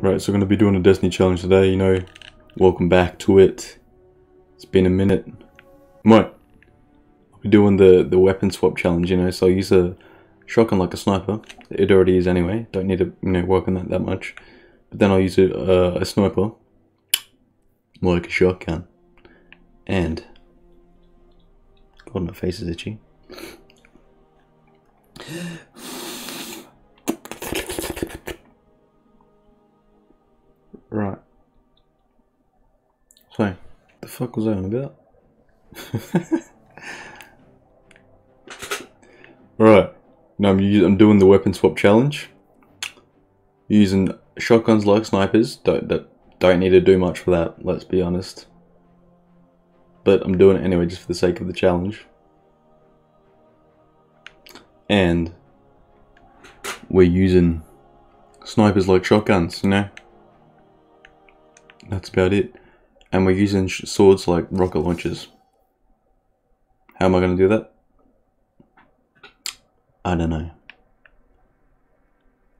Right, so we're going to be doing a Destiny challenge today, you know. Welcome back to it. It's been a minute. Right. I'll be doing the, the weapon swap challenge, you know, so I use a shotgun like a sniper. It already is anyway. Don't need to, you know, work on that that much. But then I'll use a, uh, a sniper. More like a shotgun. And... God, my face is itchy. 9'a önde. right. Now I'm, I'm doing the weapon swap challenge. Using shotguns like snipers. Don't, don't, don't need to do much for that, let's be honest. But I'm doing it anyway just for the sake of the challenge. And we're using snipers like shotguns, you know? That's about it. And we're using swords like rocket launchers. How am I going to do that? I don't know.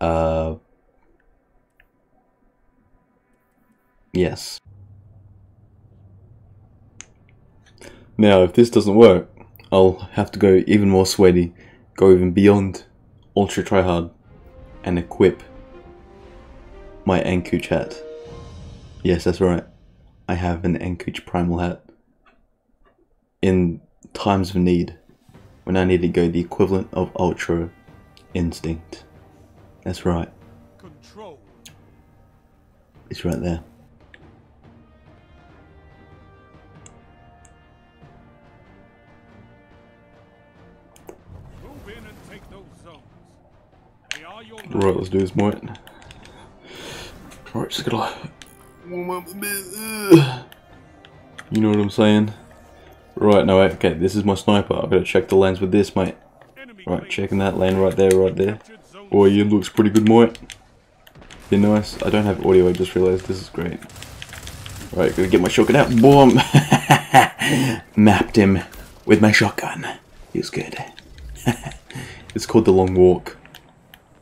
Uh, yes. Now, if this doesn't work, I'll have to go even more sweaty, go even beyond ultra tryhard, and equip my Ankuch hat. Yes, that's right. I have an Ankuch Primal hat. In times of need, when I need to go the equivalent of Ultra Instinct. That's right. Control. It's right there. Right, let's do this, mate. Alright, just gotta warm up a bit. You know what I'm saying? Right, no, okay, this is my sniper. I've got to check the lens with this, mate. Right, checking that lane right there, right there. Boy, you looks pretty good, mate. Be nice. I don't have audio, I just realized this is great. Right, gotta get my shotgun out. Boom! Mapped him with my shotgun. He was good. it's called The Long Walk.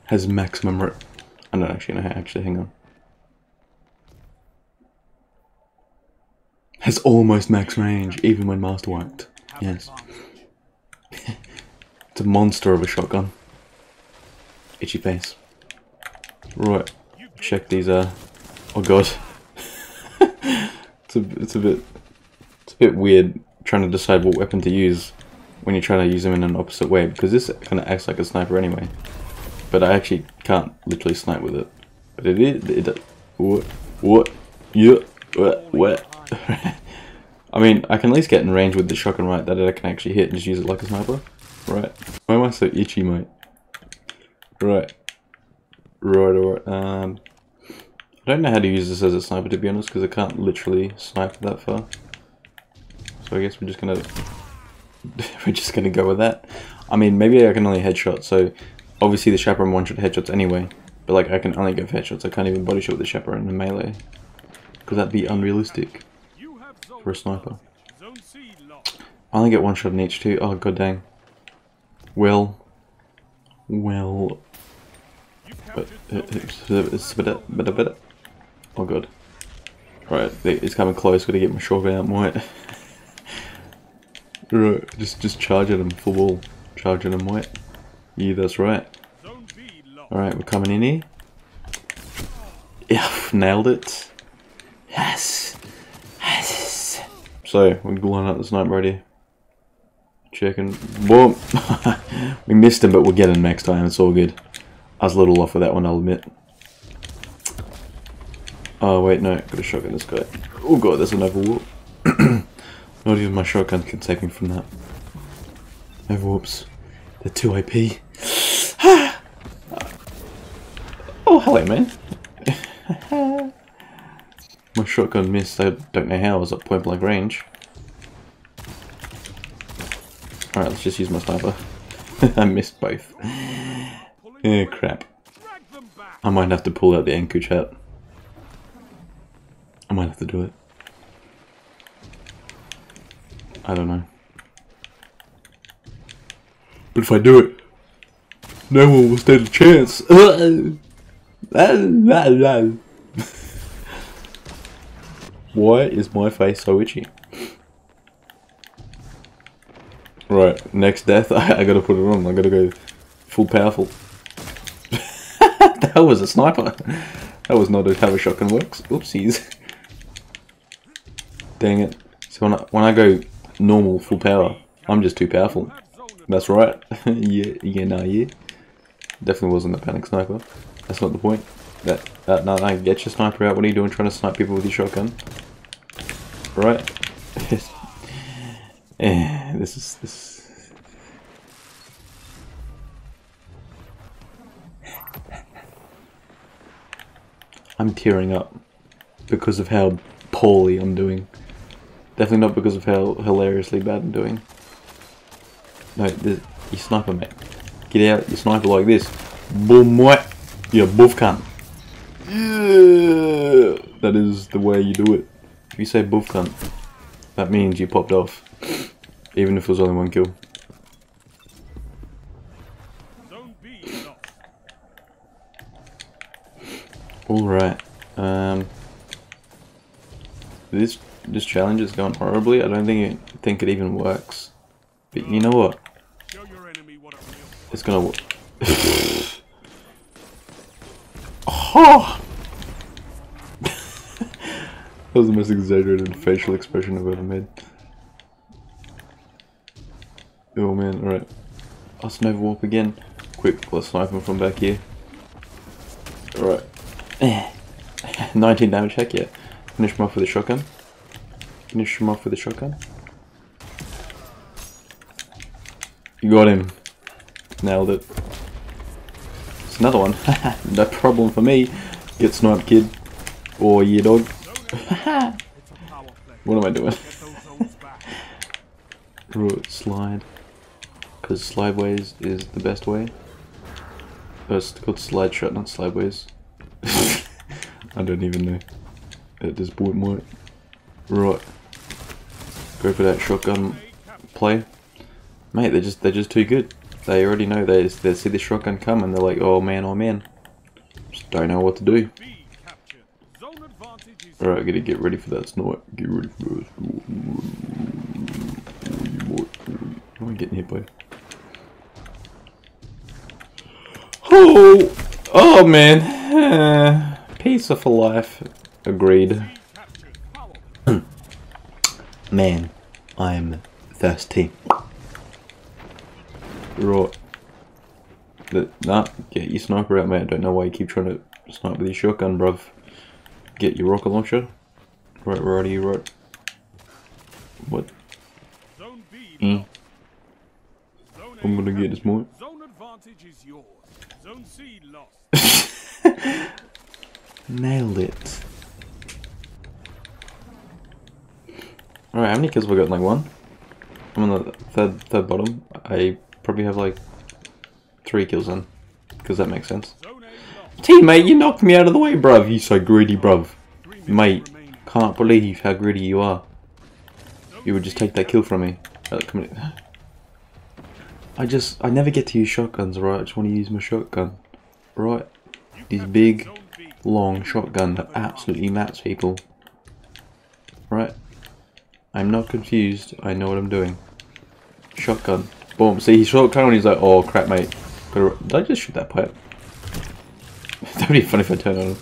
Has maximum... I don't actually know how, actually, hang on. Has almost max range, even when master wiped. Yes. it's a monster of a shotgun. Itchy face. Right. Check these, uh... Oh god. it's, a, it's a bit... It's a bit weird trying to decide what weapon to use when you're trying to use them in an opposite way, because this kind of acts like a sniper anyway. But I actually can't literally snipe with it. But it is... It, it, what? What? Yeah. What? What? I mean, I can at least get in range with the shotgun right that I can actually hit and just use it like a sniper. Right. Why am I so itchy, mate? Right. Right, right. Um, I don't know how to use this as a sniper, to be honest, because I can't literally snipe that far. So I guess we're just gonna... we're just gonna go with that. I mean, maybe I can only headshot, so... Obviously the chaperone one-shot headshots anyway. But like, I can only go for headshots. I can't even body shot with the chaperone in melee. Because that'd be unrealistic for a sniper. I only get one shot in each too. Oh god dang. Well. Well. Oh god. Right, it's coming close. Gotta get my shotgun out, mate. right, just just charging him full wall. Charging him, mate. Yeah, that's right. Alright, we're coming in here. Yeah, nailed it. Yes. So, we're going up the sniper ready. Checking. Boom. we missed him, but we'll get him next time. It's all good. I was a little off with that one, I'll admit. Oh, wait, no. Got a shotgun this guy. Oh, God, there's another whoop. Not even my shotgun can take me from that. No whoops. They're too AP. oh, hello, man. My shotgun missed, I don't know how, I was at point blank range. Alright, let's just use my sniper. I missed both. Eh, crap. I might have to pull out the Ankuch hat. I might have to do it. I don't know. But if I do it, no one will stand a chance. Why is my face so itchy? Right, next death, I, I gotta put it on. I gotta go full powerful. that was a sniper. That was not how a shotgun works. Oopsies. Dang it. So when I, when I go normal, full power, I'm just too powerful. That's right. yeah, yeah, nah, yeah. Definitely wasn't a panic sniper. That's not the point. That, that, no, no, get your sniper out. What are you doing trying to snipe people with your shotgun? Right? this is, this I'm tearing up because of how poorly I'm doing. Definitely not because of how hilariously bad I'm doing. No, this, you sniper, mate. Get out, you sniper like this. Boom, what? You buff cunt. That is the way you do it. If you say buff cunt, that means you popped off. Even if it was only one kill. Alright. Um, this this challenge is going horribly. I don't think it think it even works. But you know what? It's gonna work. oh! That was the most exaggerated facial expression I've ever made. Oh man, alright. I'll sniper warp again. Quick, let's snipe him from back here. Alright. 19 damage, heck yeah. Finish him off with a shotgun. Finish him off with a shotgun. You got him. Nailed it. It's another one. no problem for me. Get sniped, kid. Or yeah, dog. what am I doing? Slide. Because slideways is the best way. Oh, it's called slide shot, not slideways. I don't even know at this point, mate. Right. Go for that shotgun play. Mate, they're just they're just too good. They already know they they see the shotgun come and they're like, oh man, oh man. Just don't know what to do. Alright, I gotta get ready for that snipe. Get ready for that Am I getting hit by? Oh! Oh man! Piece of life. Agreed. man, I'm thirsty. Right. nah, get your sniper out, mate. I don't know why you keep trying to snipe with your shotgun, bruv. Get your rocket launcher. Right, you, right? What? Mm. I'm gonna get this more. Zone advantage is yours. Zone C lost. Nailed it. Alright, how many kills have I got? Like one? I'm on the third, third bottom. I probably have like three kills in. Because that makes sense. Teammate, you knocked me out of the way, bruv. You so greedy, bruv. Mate, can't believe how greedy you are. You would just take that kill from me. Uh, I just, I never get to use shotguns, right? I just want to use my shotgun. Right? This big, long shotgun that absolutely mats people. Right? I'm not confused. I know what I'm doing. Shotgun. Boom. See, he shotgun and he's like, oh crap, mate. Did I just shoot that pipe? That'd be funny if I turn on.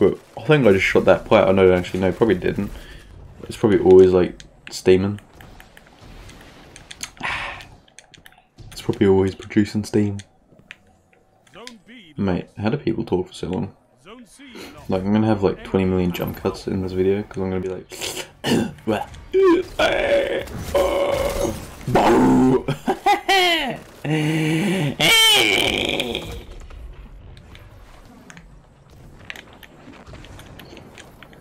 But I think I just shot that pipe. I know, actually, no, probably didn't. It's probably always like steaming. It's probably always producing steam. Mate, how do people talk for so long? Like, I'm gonna have like 20 million jump cuts in this video because I'm gonna be like.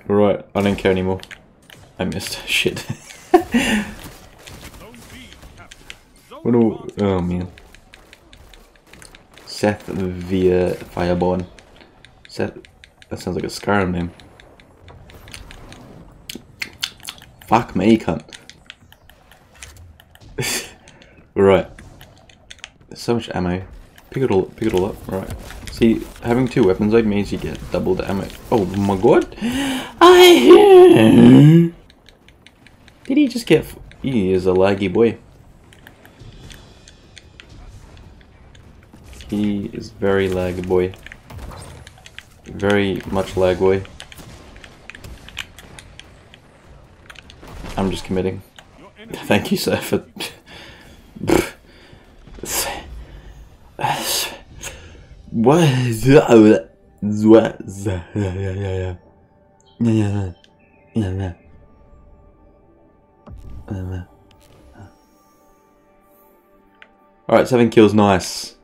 Right, I don't care anymore. I missed. Shit. what do, oh man. Seth via Fireborn. Seth, that sounds like a Skyrim name. Fuck me, cunt. right. There's so much ammo. Pick it all, pick it all up. Right. See, having two weapons like means you get double damage. Oh my god! I Did he just get... He is a laggy boy. He is very lag boy. Very much lag boy. I'm just committing. Thank you, sir, for... What? Alright, seven kills, nice.